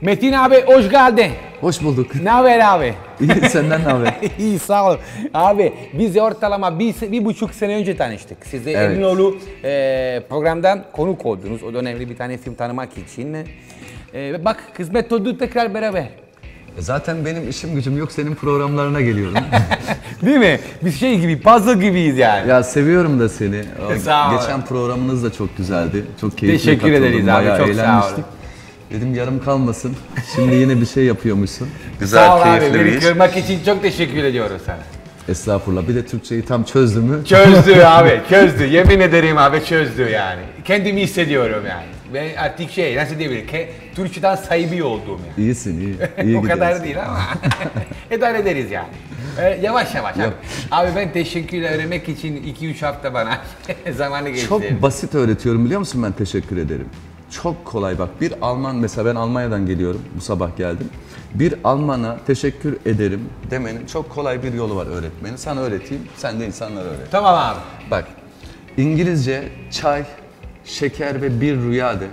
Metin abi hoş geldin. Hoş bulduk. Ne haber abi? İyi senden ne haber? İyi sağ ol. Abi biz ortalama bir, bir buçuk sene önce tanıştık. Siz de Evet. Eminoğlu e, programdan konuk oldunuz. O dönemde bir tane film tanımak için. E, bak kısmet oldu tekrar beraber. Zaten benim işim gücüm yok senin programlarına geliyorum. Değil mi? Biz şey gibi puzzle gibiyiz yani. ya seviyorum da seni. Sağ ol. Geçen programınız da çok güzeldi. Çok keyifli Teşekkür ederiz abi, Bayağı çok sağ olun. Dedim yarım kalmasın. Şimdi yine bir şey yapıyormuşsun. Sağ ol abi. Beni kırmak için çok teşekkür ediyoruz sana. Estağfurullah. Bir de Türkçeyi tam çözdü mü? Çözdü abi, çözdü. Yemin ederim abi çözdü yani. Kendimi hissediyorum yani. Ve artık şey, nasıl diyebilirim, ke- Türkçeden sahibi olduğum yani. İyisin iyi. iyi o kadar değil ama idare ederiz yani. Ee, yavaş yavaş abi. Yok. Abi ben teşekkür öğrenmek için 2-3 hafta bana zamanı geçti. Çok basit öğretiyorum biliyor musun ben teşekkür ederim. Çok kolay bak bir Alman mesela ben Almanya'dan geliyorum bu sabah geldim. Bir Alman'a teşekkür ederim demenin çok kolay bir yolu var öğretmenin. Sana öğreteyim sen de insanlara öğret. Tamam abi. Bak İngilizce çay, şeker ve bir rüya de.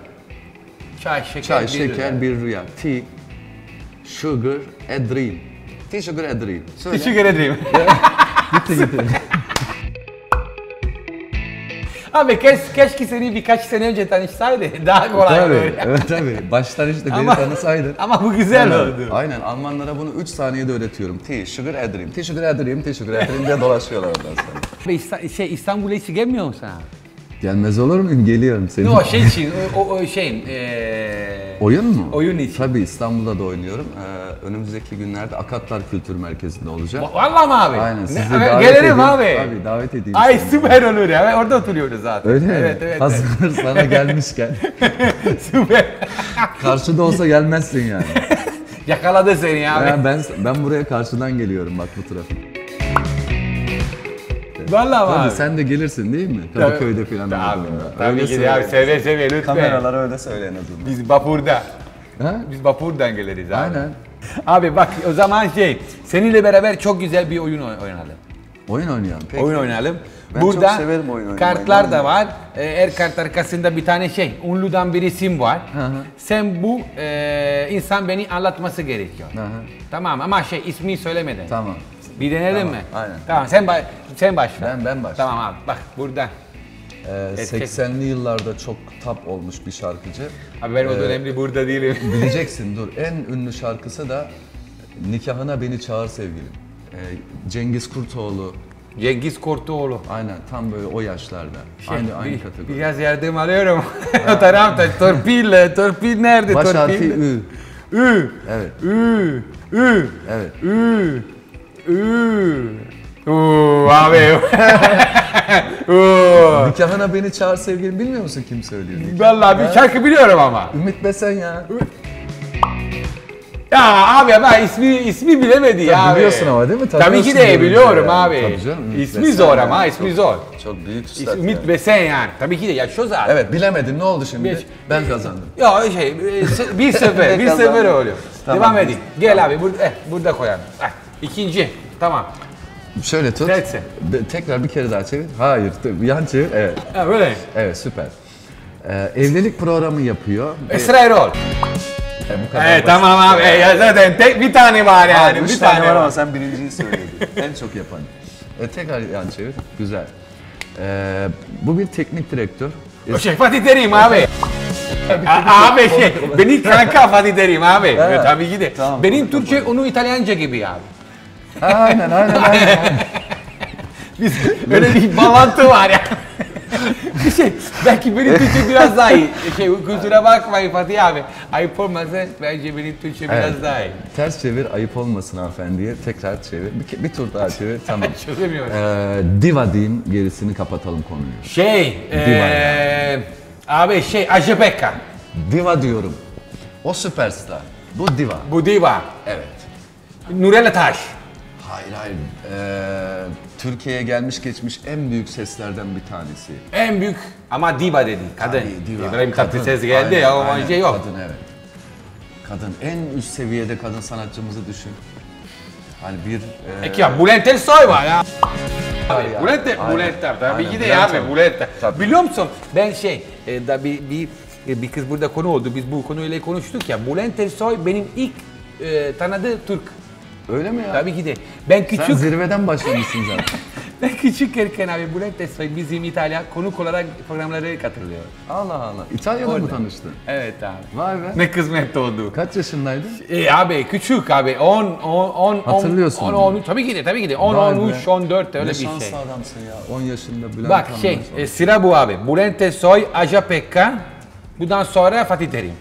Çay, şeker, Çay, bir şeker, lira. bir rüya. Tea, sugar, a dream. Tea, sugar, a dream. Söyle. Teşekkür ederim. Gitti gitti. Abi keş, keşke seni birkaç sene önce tanışsaydı daha kolay tabii, olurdu. evet tabii. Baştan işte beni Ama- tanısaydın. Ama bu güzel Aynen, oldu. Aynen. Almanlara bunu 3 saniyede öğretiyorum. A dream. Tea, sugar, a dream diye dolaşıyorlar ondan sonra. İsta- şey, İstanbul'a hiç gelmiyor musun abi? Gelmez olur muyum? Geliyorum senin. O şey için, o, o, o şeyin, eee Oyun mu? Oyun için. Tabii İstanbul'da da oynuyorum. Ee, önümüzdeki günlerde Akatlar Kültür Merkezi'nde olacak. Vallahi mi abi? Aynen, Ne- sizi evet, davet Gelirim edeyim. abi. Tabii, davet edeyim Ay seni. süper olur ya. Orada oturuyoruz zaten. Öyle mi? Evet evet. Hazır sana gelmişken. evet. süper. Karşıda olsa gelmezsin yani. Yakaladı seni abi. Ya ben ben buraya karşıdan geliyorum bak bu trafik. Vallahi mi Tabii abi. sen de gelirsin değil mi? Kadıköy'de falan. Tabii. Tabii ki de abi seve seve lütfen. Kameralar öyle söyle en azından. Biz vapurda. Ha? Biz vapurdan geliriz abi. Aynen. Abi bak o zaman şey, seninle beraber çok güzel bir oyun oy- oynayalım. Oyun oynayalım. Peki. Oyun oynayalım. Ben Burada çok severim oyun oynamayı. kartlar da var. Her kart arkasında bir tane şey, ünlüden bir isim var. hı. Sen bu e, insan beni anlatması gerekiyor. Hı hı. Tamam ama şey ismini söylemeden. Tamam. Bir denelim Tamam, mi? aynen. Tamam sen ba- sen başla. Ben ben başlayayım. Tamam abi bak burada. Ee, Evet, 80'li yıllarda çok tap olmuş bir şarkıcı. Abi ben o Ee, dönemde burada değilim. Bileceksin dur. En ünlü şarkısı da Nikahına Beni Çağır Sevgilim. Ee, Cengiz Kurtoğlu. Cengiz Kurtoğlu. Aynen tam böyle o yaşlarda. Şey, aynı aynı bir- kategori. Biraz yardım arıyorum. o tarafta torpil, torpil nerede? Baş torpil. harfi Ü. Ü. Evet. Ü. Ü. Evet. Ü. Ü. Uuu abi. Uuu. Nikahına Beni Çağır Sevgilim bilmiyor musun kim söylüyor? Vallahi bir şarkı biliyorum ama. Ümit Besen ya. Ya abi ben ismi ismi bilemedi ya. abi. biliyorsun ama değil mi? Tabii ki de biliyorum yani. abi. Tabii canım, Ümit ismi Besen zor yani. ama ismi zor. Çok büyük üstad. İsmi Ümit yani. Besen yani. Tabii ki de yaşıyor zaten. Evet bilemedin ne oldu şimdi? Beş- Ben kazandım. Ya şey e, se- bir sefer bir sefer oluyor. Tamam. Devam edeyim. Gel abi burada eh, burada koyalım. Eh, ikinci. Tamam. Şöyle tut. Be- Tekrar bir kere daha çevir. Hayır. Yan çevir. Evet. Ha, böyle. Evet süper. Ee, evlilik programı yapıyor. Esra Erol. E, bu kadar Evet basit. tamam abi. E, zaten tek bir tane var yani. Üç bir tane, tane, var ama sen birinciyi söyledin. en çok yapan. E, tekrar yan çevir. Güzel. Ee, bu bir teknik direktör. O şey Fatih Terim abi. A- abi şey, benim kanka Fatih Terim abi. Tabii ki de. Tamam, benim Türkçe onu İtalyanca gibi abi. Aynen aynen aynen. Biz öyle bir bağlantı var ya. bir şey, belki benim Türkçe biraz daha iyi. Şey, kusura bakmayın Fatih abi. Ayıp olmasın, bence benim Türkçe biraz Evet. daha iyi. Ters çevir ayıp olmasın hanımefendiye. Tekrar çevir. Bir, bir tur daha çevir. Tamam. Çözemiyorum. Ee, diva diyeyim gerisini kapatalım konuyu. Şey, eee abi şey, Ajı Pekka. Diva diyorum. O süperstar. Bu diva. Bu diva. Evet. Nurella Taş. Hayır hayır. Ee, Türkiye'ye gelmiş geçmiş en büyük seslerden bir tanesi. En büyük ama diva dedi. Kadın. Tabii, diva. İbrahim. Tatlıses geldi Aynen, ya o aynen. şey yok. Kadın evet. Kadın en üst seviyede kadın sanatçımızı düşün. Hani bir... e, Peki ya Bülent Ersoy var ya. Abi, ya. Bülent de. Bülent de tabii ki de Bülent abi abi. Bülent. Tabii. Biliyor musun ben şey e, da bir, bir e, bir kız burada konu oldu. Biz bu konuyla konuştuk ya. Bülent Ersoy benim ilk e, tanıdığı Türk. Öyle mi ya? Tabii ki de. Ben Sen küçük zirveden başlamışsın zaten. ben küçükken abi Bülent Ersoy bizim İtalya konuk olarak programlara katılıyor. Allah Allah. İtalya'da mı Orada. tanıştın? Evet abi. Vay be. Ne kısmet oldu. Kaç yaşındaydın? E abi küçük abi 10 10 10 Hatırlıyorsun 10 onu. 10 tabii ki de tabii ki de 10 Vay 13 be. 14 öyle ne bir şey. şanslı adamsın ya. 10 yaşında Bülent Bak şey e, sıra bu abi. Bülent Ersoy, Aja Pekkan. Bundan sonra Fatih Terim.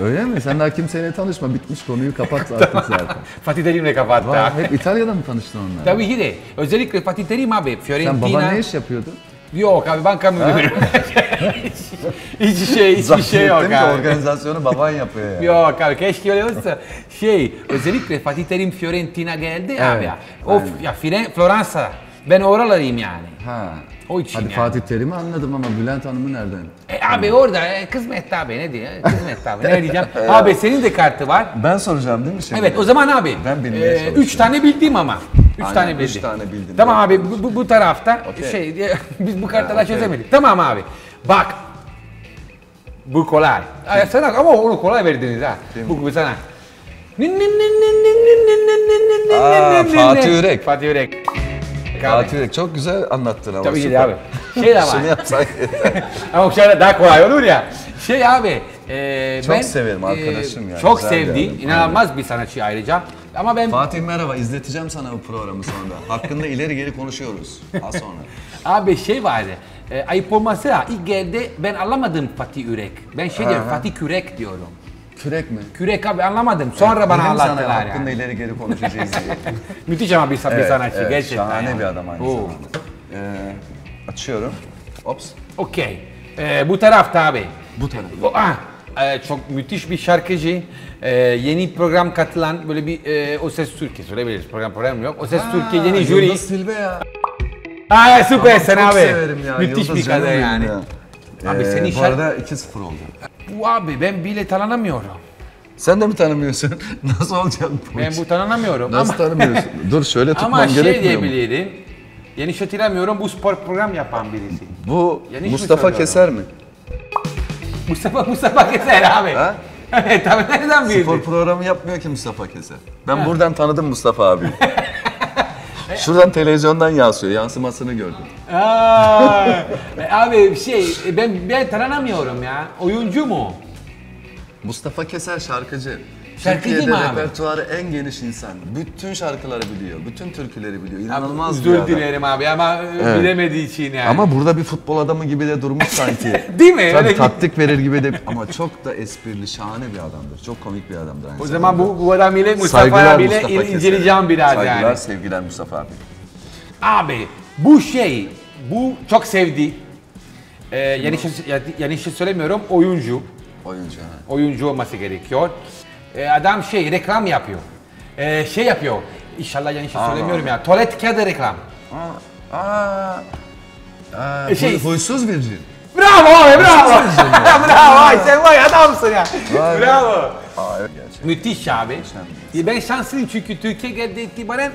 Öyle mi? Sen daha kimseyle tanışma. Bitmiş konuyu kapat artık zaten. Fatih Terim'le kapattı Vay, hep İtalya'da mı tanıştın onlarla? Tabii ki de. Özellikle Fatih Terim abi. Fiorentina. Sen baban ne iş yapıyordu? Yok abi banka müdürü. hiç şey, hiçbir şey yok abi. organizasyonu baban yapıyor ya. Yok abi keşke öyle olsa. Şey özellikle Fatih Terim Fiorentina geldi abi ya. Of ya Firen, Floransa. Ben oralarıyım yani. Ha. O için Hadi yani. Fatih Terim'i anladım ama Bülent Hanım'ı nereden? E, abi orada e, kısmet abi ne diye? Kısmet abi ne diyeceğim? abi senin de kartı var. Ben soracağım değil mi şimdi? Evet o zaman abi. Ben bilmeye e, Üç tane bildiğim ama. Üç Aynen, tane bildim. Üç tane bildim. Tamam abi bu, bu, tarafta okay. şey biz bu kartla da çözemedik. Okay. Tamam abi. Bak bu kolay. Ay, sana ama onu kolay verdiniz ha. Bu, bu sana. Aa, Fatih Yürek. Fatih Yürek. Fatih Yürek çok güzel anlattın ama. Tabii ki süper. abi. Şey de var. Şunu yapsak yeter. Ama şöyle daha kolay olur ya. Şey abi, e, Çok ben severim arkadaşım e, yani, Çok güzel bir sevdiğim, adam. inanılmaz bir sanatçı ayrıca. Ama ben Fatih merhaba izleteceğim sana bu programı sonra. Hakkında ileri geri konuşuyoruz. Az sonra. abi şey vardı. E, ayıp olmasa ilk geldi ben anlamadım Fatih Ürek. Ben şey diyorum Fatih Kürek diyorum. Kürek mi? Kürek abi anlamadım. Sonra bana Dedim sana anlattılar hakkında yani. ileri geri konuşacağız diye. Müthiş ama bir, bir Evet, sanatçı evet, gerçekten. Şahane yani. bir adam aynı Oo. zamanda. Ee, açıyorum. Ops. Okey. E, bu tarafta abi. Bu taraf. O, ah, e, çok müthiş bir şarkıcı. E, yeni program katılan böyle bir e, O Ses Türkiye söyleyebiliriz. Program program yok. O Ses Türkiye yeni jüri. Yıldız Tilbe ya. Aa süpersin Çok abi. severim ya. Müthiş Yıldız bir kadın yani. ya. Abi Ee, senin bu şarkı- arada 2-0 oldu. Bu abi ben bile tanınamıyorum. Sen de mi tanımıyorsun? Nasıl olacak bu Ben iş? bu tanınamıyorum Nasıl ama tanımıyorsun? Dur şöyle tutmam ama şey gerekmiyor mu? diyebilirim. Yanlış hatırlamıyorum bu spor program yapan birisi. Bu Yanlış mı Mustafa söylüyorum? Keser mi? Mustafa Mustafa Keser abi. Ha? evet tabii nereden Spor bildin? programı yapmıyor ki Mustafa Keser. Ben buradan tanıdım Mustafa abi. Şuradan televizyondan yansıyor. Yansımasını gördüm. Aa, e, abi şey ben ben tanınamıyorum ya. Oyuncu mu? Mustafa Keser şarkıcı. Şarkıcı Türkiye'de mı abi? repertuarı en geniş insan. Bütün şarkıları biliyor. Bütün türküleri biliyor. İnanılmaz bir Özür adam. dilerim abi ama e, bilemediği için yani. Ama burada bir futbol adamı gibi de durmuş sanki. Değil mi? Tabii Öyle- taktik verir gibi de ama çok da esprili, şahane bir adamdır. Çok komik bir adamdır aynı o zamanda. zaman bu, bu adam ile Mustafa Saygılar abiyle Mustafa Keser'e. inceleyeceğim biraz Saygılar, yani. sevgiler Mustafa abi. Abi bu şey, bu çok sevdi. Ee, yanlış, yanlış söylemiyorum, oyuncu. Oyuncu ha. Oyuncu olması gerekiyor. Ee, adam şey, reklam yapıyor. Ee, şey yapıyor, inşallah yanlış söylemiyorum ya, tuvalet kağıdı reklam. Aa, aa, aa, E, şey- huy- huysuz virgin. Bravo abi, bravo! bravo, ay sen vay adamsın ya. Vay bravo. Aa, evet gerçekten. Müthiş abi. Ben şanslıyım çünkü Türkiye geldi itibaren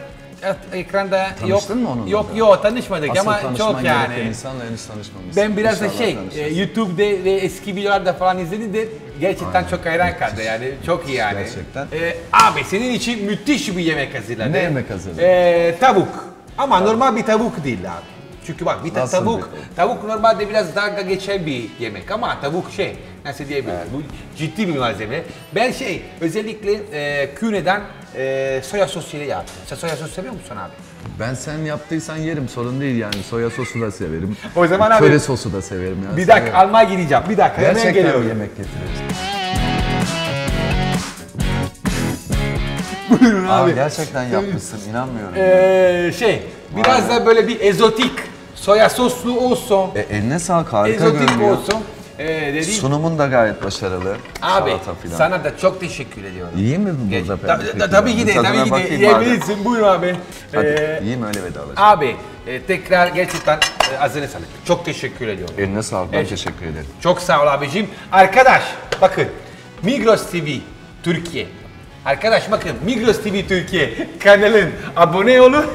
ekranda yok. Tanıştın mı onunla Yok da? yok tanışmadık Asıl ama çok yani. insanla henüz tanışmamışsın. Ben biraz da şey, e, YouTube'da ve eski videolarda falan izledim de gerçekten çok hayran kaldı yani. Çok iyi yani. Gerçekten. E, abi senin için müthiş bir yemek hazırladı. Ne yemek hazırladın? E, tavuk. Ama normal bir tavuk değil abi. Çünkü bak bir Nasıl tavuk, bir tavuk normalde biraz dalga geçen bir yemek ama tavuk şey, nasıl diyebilirim, bu ciddi bir malzeme. Ben şey, özellikle e, küneden e, soya sosuyla yaptım. Sen soya sosu seviyor musun abi? Ben sen yaptıysan yerim sorun değil yani. Soya sosu da severim. O zaman abi- Köri sosu da severim ya. Bir dakika severim. almaya gideceğim, bir dakika hemen Gerçekten geliyorum. yemek getiririz. Buyurun Abi gerçekten yapmışsın inanmıyorum. Ee, şey, biraz da böyle bir ezotik, soya soslu olsun, E, eline sağlık harika ezotik görünüyor. olsun. Ee, dediğim, Sunumun da gayet başarılı. abi sana da çok teşekkür ediyorum. İyi mi burada peki? ta- tabii ki de, tabii ki de yiyebilirsin. Buyur abi. Hadi Ee, yiyeyim öyle vedalaşalım. abi, e, tekrar gerçekten e, ağzına sağlık. Çok teşekkür ediyorum. Eline sağlık ben Evet. teşekkür ederim. Çok sağ ol abicim. Arkadaş bakın Migros TV Türkiye. Arkadaş bakın Migros TV Türkiye kanalın abone olun.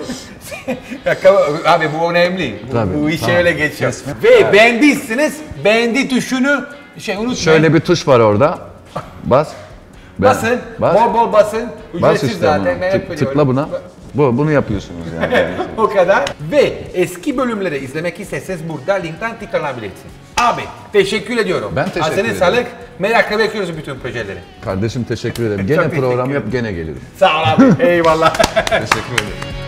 abi bu önemli. Tabii, bu işe tamam. öyle geçiyor. Ve beğendiyseniz beğendi tuşunu Şey unutmayın. Şöyle bir tuş var orada. Bas. Basın. Bas. Bol bol basın. Bas Ücretsiz işte zaten. buna. Tık- tıkla buna. Bu, bunu yapıyorsunuz yani. o kadar. Ve eski bölümleri izlemek isterseniz burada linkten tıklanabilirsiniz. Abi teşekkür ediyorum. Ben teşekkür Ağzına ederim. sağlık. Merakla bekliyoruz bütün projeleri. Kardeşim teşekkür ederim. Gene program yap gene gelirim. Sağ ol abi. Eyvallah. Teşekkür ederim.